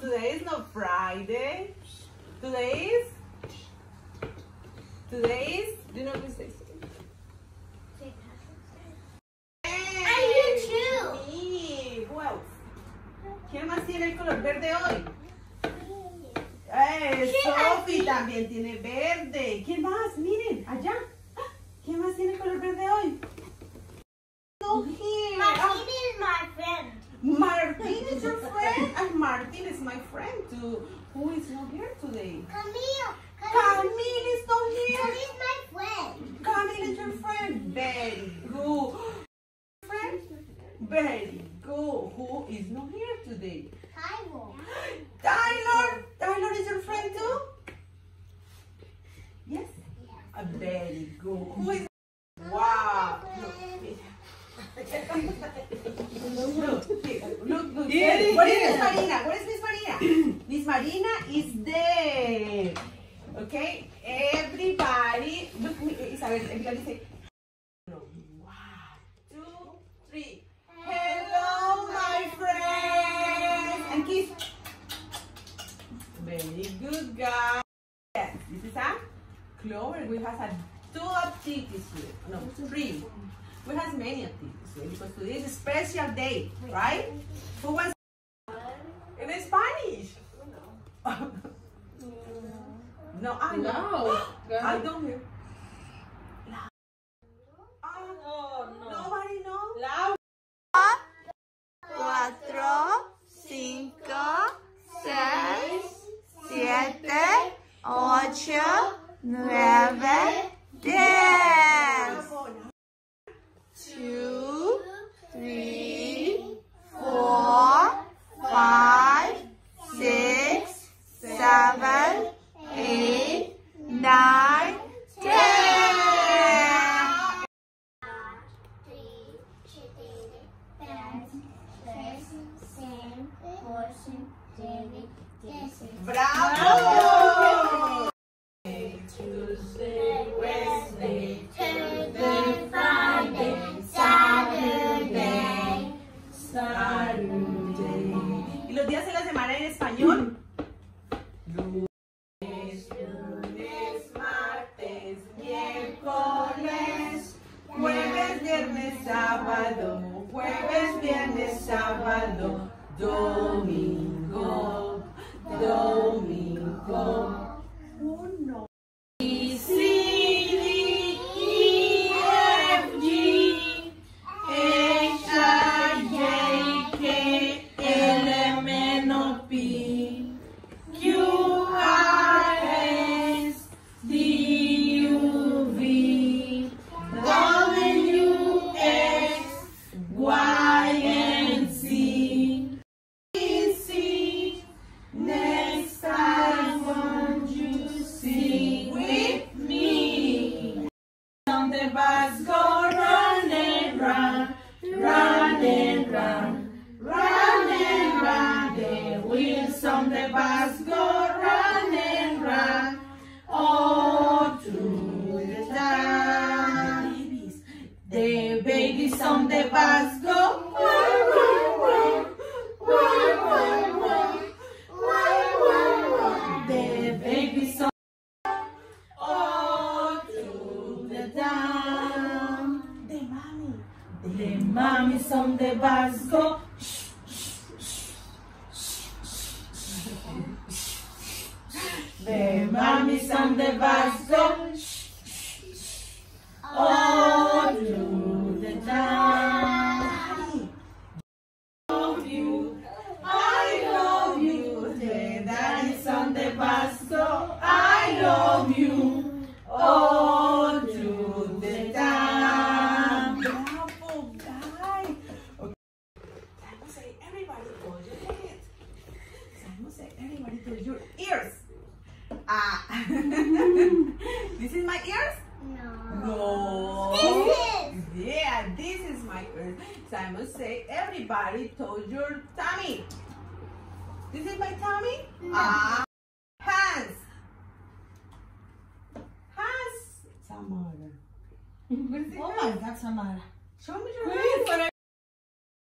today is not Friday. Today is. Today is. Do you know what this is? Sí? ¿Quién más tiene el color verde hoy? Eh, Sophie también tiene verde. ¿Quién más? Miren, allá. ¿Quién más tiene el color verde hoy? Camille. Camille is not here. Camille is my friend. Camille is your friend. Very good. Friend? Very good. Who is not here today? Tyro. Tyler. Tyler is your friend too? Yes? Uh, very good. Who is? Wow. Look, look, here. look, look. Here, Where is here. Miss Marina? Where is Miss Marina? Marina is there. Okay, everybody. Look, me- eh, Isabel, everybody say. One, two, three. Hello, my friends. And. Very good. Yes, this is a clover. We have a two activities here. No, three. We have many activities here because today is a special day, right? Who wants no, I know. No. I don't hear. Bravo! Tuesday, Wednesday, Thursday, Friday, Saturday. Saturday. ¿Y los días de la semana en español? Lunes, lunes, martes, miércoles, jueves, viernes, sábado, jueves, viernes, sábado, domingo, domingo. down. the mami. De mami son de Vasco. De mami the de go. Oh. Ah. this is my ears? No. No. This is. Yeah, this is my ears. Simon say everybody told your tummy. This is my tummy? No. Ah. Hands. Hands. Samara. What is it? Oh my God, Samara. Show me your hands.